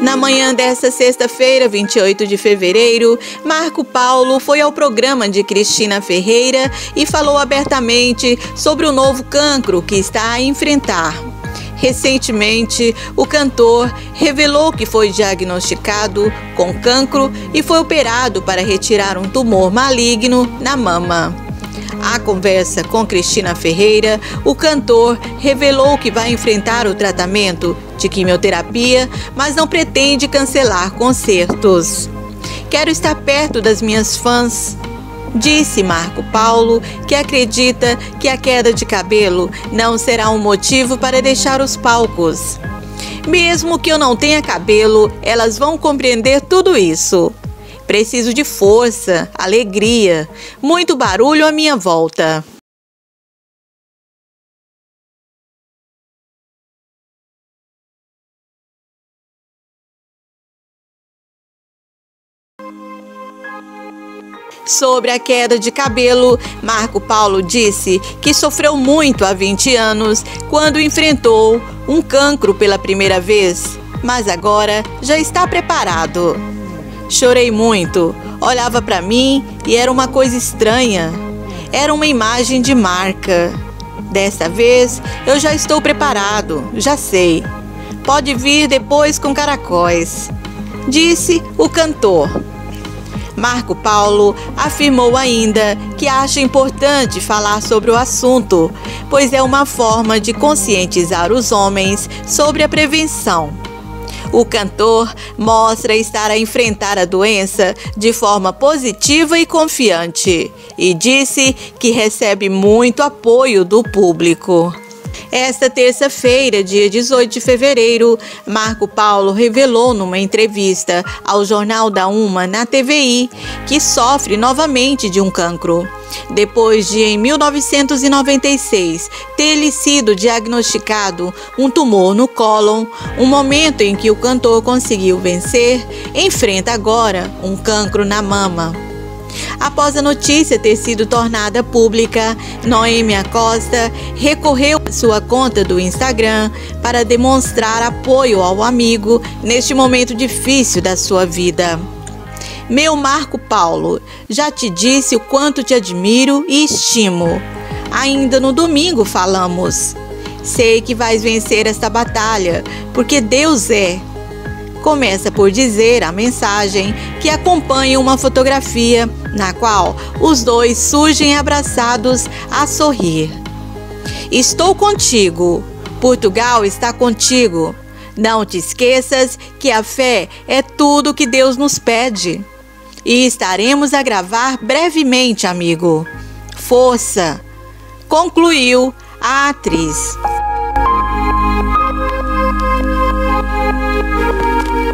Na manhã desta sexta-feira, 28 de fevereiro, Marco Paulo foi ao programa de Cristina Ferreira e falou abertamente sobre o novo cancro que está a enfrentar. Recentemente, o cantor revelou que foi diagnosticado com cancro e foi operado para retirar um tumor maligno na mama. A conversa com Cristina Ferreira, o cantor revelou que vai enfrentar o tratamento de quimioterapia, mas não pretende cancelar concertos. Quero estar perto das minhas fãs, disse Marco Paulo, que acredita que a queda de cabelo não será um motivo para deixar os palcos. Mesmo que eu não tenha cabelo, elas vão compreender tudo isso. Preciso de força, alegria, muito barulho à minha volta. Sobre a queda de cabelo, Marco Paulo disse que sofreu muito há 20 anos quando enfrentou um cancro pela primeira vez, mas agora já está preparado. Chorei muito, olhava para mim e era uma coisa estranha. Era uma imagem de marca. Desta vez eu já estou preparado, já sei. Pode vir depois com caracóis, disse o cantor. Marco Paulo afirmou ainda que acha importante falar sobre o assunto, pois é uma forma de conscientizar os homens sobre a prevenção. O cantor mostra estar a enfrentar a doença de forma positiva e confiante e disse que recebe muito apoio do público. Esta terça-feira, dia 18 de fevereiro, Marco Paulo revelou numa entrevista ao Jornal da Uma na TVI que sofre novamente de um cancro. Depois de, em 1996, ter-lhe sido diagnosticado um tumor no cólon, um momento em que o cantor conseguiu vencer, enfrenta agora um cancro na mama. Após a notícia ter sido tornada pública, Noêmia Costa recorreu à sua conta do Instagram para demonstrar apoio ao amigo neste momento difícil da sua vida. Meu Marco Paulo, já te disse o quanto te admiro e estimo. Ainda no domingo falamos. Sei que vais vencer esta batalha, porque Deus é começa por dizer a mensagem que acompanha uma fotografia na qual os dois surgem abraçados a sorrir. Estou contigo. Portugal está contigo. Não te esqueças que a fé é tudo que Deus nos pede. E estaremos a gravar brevemente, amigo. Força! Concluiu a atriz. Thank you.